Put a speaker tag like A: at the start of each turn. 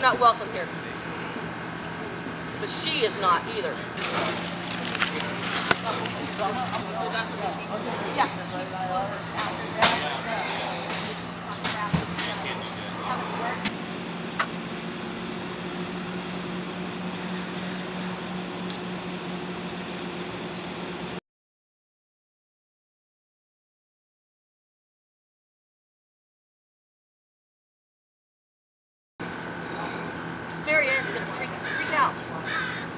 A: You're not welcome here. But she is not either. Mary Ann's gonna freak, freak out.